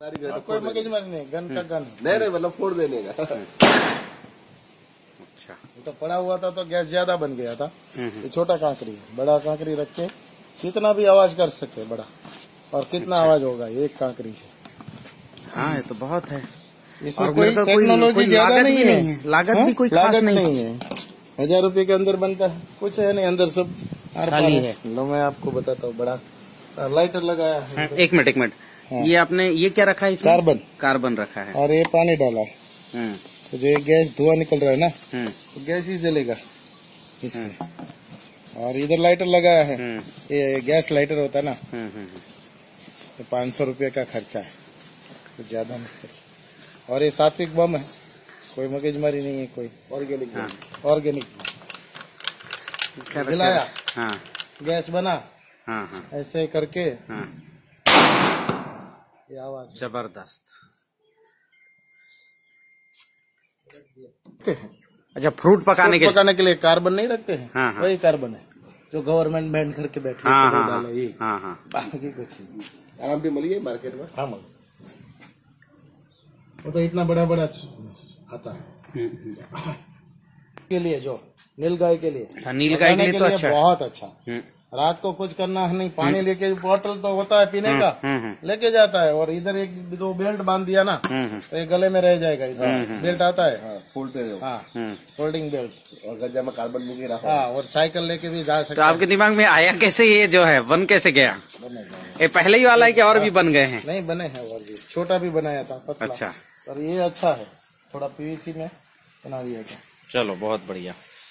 और कोई मगजमारी नहीं गन का गन। नहीं नहीं मतलब फोड़ देने का। अच्छा। तो पड़ा हुआ था तो गैस ज़्यादा बन गया था। ये छोटा कांकरी है बड़ा कांकरी रख के कितना भी आवाज़ कर सकते बड़ा। और कितना आवाज़ होगा एक कांकरी से। हाँ ये तो बहुत है। इसमें कोई टेक्नोलॉजी ज़्यादा लागत नहीं है। लागत हाँ? भी कोई लागत नहीं। है। हज़ार रुपए के अंदर बनता है। कुछ है नहीं अंदर सब आर पार खाली है। लो मैं आपको बताता हूँ बड़ा। लाइटर लगाया है। हाँ, एक मिनट एक मिनट। हाँ। ये आपने ये क्या रखा है इसमें? कार्बन। कार्बन रखा है। और ये पानी डाला है। हम्म, तो जो ये गैस धुआँ निकल रहा है ना हम्म, तो गैस ही जलेगा। इससे। और इधर लाइटर लगाया है। हम्म, ये गैस लाइटर होता है ना हम्म, हम्म, तो पाँच सौ रुपये का खर्चा है। कुछ ज़्यादा नहीं खर्चा। और ये सात्विक बम है। कोई मगजमारी नहीं है कोई। ऑर्गेनिक हाँ। ऑर्गेनिक है? गैस बना। हाँ हाँ। ऐसे करके हाँ। ज़बरदस्त। अच्छा फ्रूट पकाने के पकाने के लिए कार्बन नहीं रखते हैं? हाँ, हाँ। वही कार्बन है जो गवर्नमेंट बैंड करके बैठे है, हाँ हाँ डालो हाँ। ये। हाँ हाँ। बाकी कुछ नहीं। आराम से मिलिए मार्केट में। हाँ वो तो इतना बड़ा बड़ा आता है। हम्म, के लिए जो नीलगाय के लिए। हाँ, नीलगाय के लिए तो अच्छा बहुत अच्छा। हम्म, रात को कुछ करना है नहीं पानी लेके बोतल तो होता है पीने का हम्म, हम्म, लेके जाता है और इधर एक दो बेल्ट बाँध दिया ना हम्म, हम्म, तो ये गले में रह जाएगा इधर। बेल्ट आता है हाँ। हाँ हम्म। Holding belt. और गज्जा में कार्बन रहा हाँ और साइकिल लेके भी जा तो सकते आपके दिमाग में आया कैसे ये जो है बन कैसे गया? ये पहले ही वाला है की और भी बन गए हैं? नहीं बने हैं और भी। छोटा भी बनाया था पतला। अच्छा। पर ये अच्छा है थोड़ा पीवीसी में बना दिया गया चलो बहुत बढ़िया।